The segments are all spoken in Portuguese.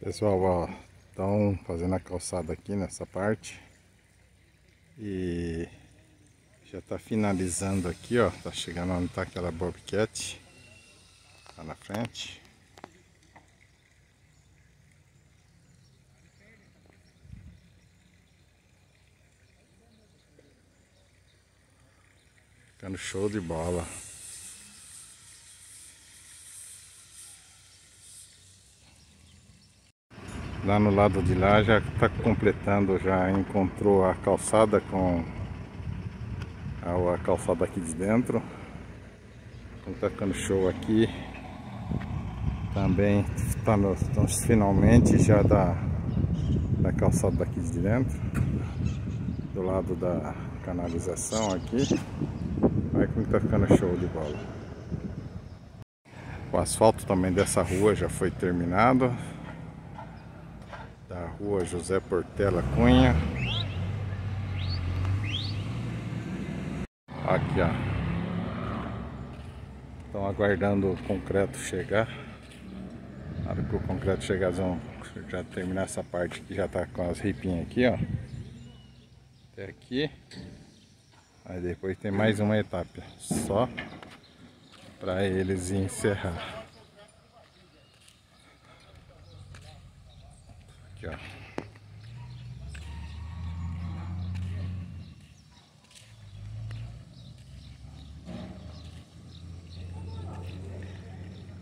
Pessoal, ó, estão fazendo a calçada aqui nessa parte e já está finalizando aqui, ó, tá chegando onde tá aquela bobcat lá na frente. Ficando show de bola. Lá no lado de lá já está completando, já encontrou a calçada com a, a calçada aqui de dentro. Então tá ficando show aqui. Também estamos, estamos finalmente já da, da calçada daqui de dentro. Do lado da canalização aqui. Olha como tá ficando show de bola. O asfalto também dessa rua já foi terminado da rua José Portela Cunha. Aqui, ó. Estão aguardando o concreto chegar. Na hora que o concreto chegar, vão já terminar essa parte que já tá com as ripinhas aqui, ó. Até aqui. Aí depois tem mais uma etapa. Só para eles encerrar. Aqui, ó.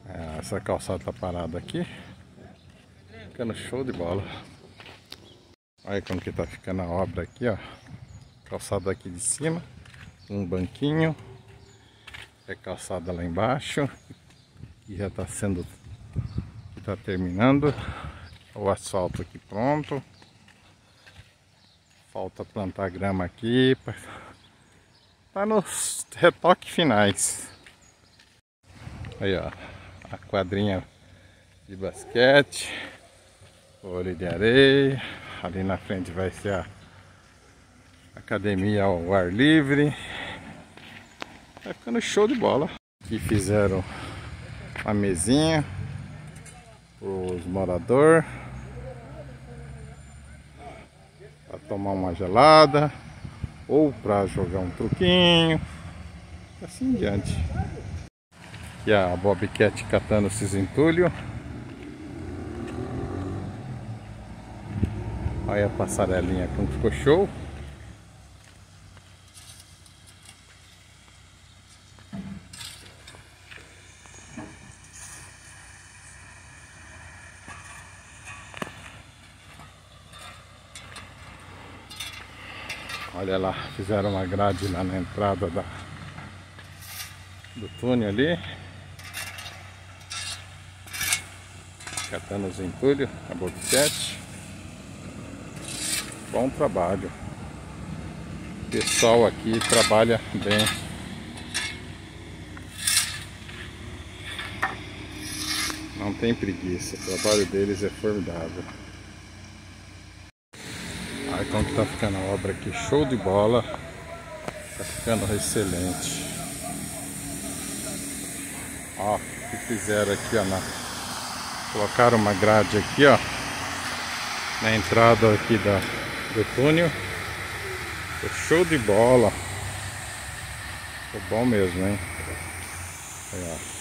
É, essa calçada tá parada aqui. Ficando show de bola. Olha como que tá ficando a obra aqui, ó. Calçada aqui de cima. Um banquinho. É calçada lá embaixo. E já tá sendo... Tá terminando o asfalto aqui pronto. Falta plantar grama aqui. Tá nos retoques finais. Aí ó, a quadrinha de basquete, olho de areia. Ali na frente vai ser a academia ao ar livre. Tá ficando show de bola. Aqui fizeram uma mesinha os moradores para tomar uma gelada ou para jogar um truquinho, assim em diante. E a Bobcat catando esses entulhos. Olha a passarelinha como ficou show. Olha lá, fizeram uma grade lá na entrada da, do túnel ali. Catando os entulhos, a bobcat. Bom trabalho. O pessoal aqui trabalha bem. Não tem preguiça, o trabalho deles é formidável. Como que tá ficando a obra aqui, show de bola. Tá ficando excelente. Ó, o que fizeram aqui, ó, na... colocaram uma grade aqui, ó, na entrada aqui da, do túnel. show de bola. Ficou bom mesmo, hein? Aí, ó.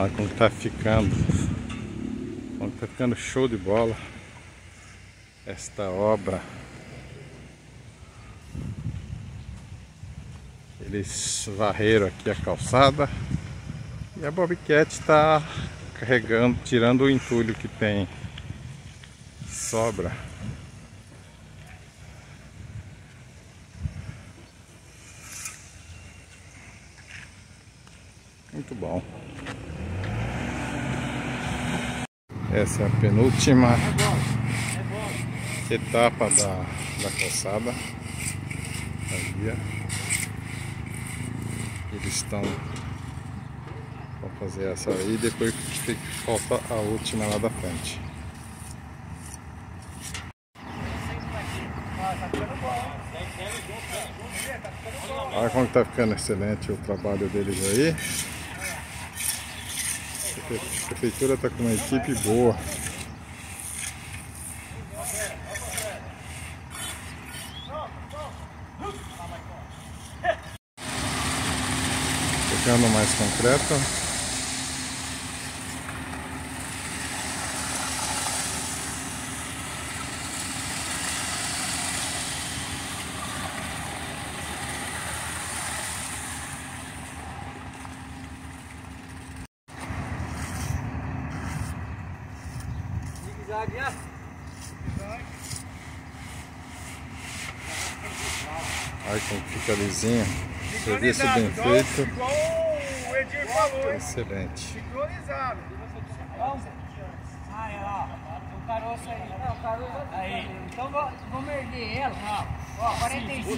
Olha como tá ficando. Como tá ficando show de bola. Esta obra. Eles varreram aqui a calçada. E a Bobcat está carregando, tirando o entulho que tem. Sobra. Muito bom. Essa é a penúltima etapa da, da calçada. Ali, Eles estão vão fazer essa aí e depois falta a última lá da frente. Olha como está ficando excelente o trabalho deles aí. A prefeitura está com uma equipe boa. Ficando mais concreto. Zigue-zague, Olha como fica lisinho. Serviço bem feito. Igual o Edir falou, hein? Excelente. Sincronizado. Ah, é lá. Um caroço aí. É, o caroço aí. Então vou- vamos erguer ela. Ó, 45.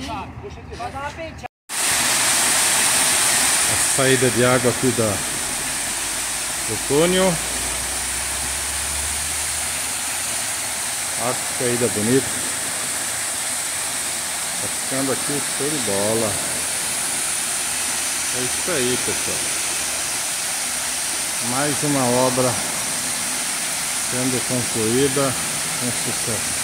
Vai dar uma penteada. A saída de água aqui da, do túnel. Olha que saída bonita. Tá ficando aqui show de bola. É isso aí, pessoal. Mais uma obra sendo concluída com sucesso.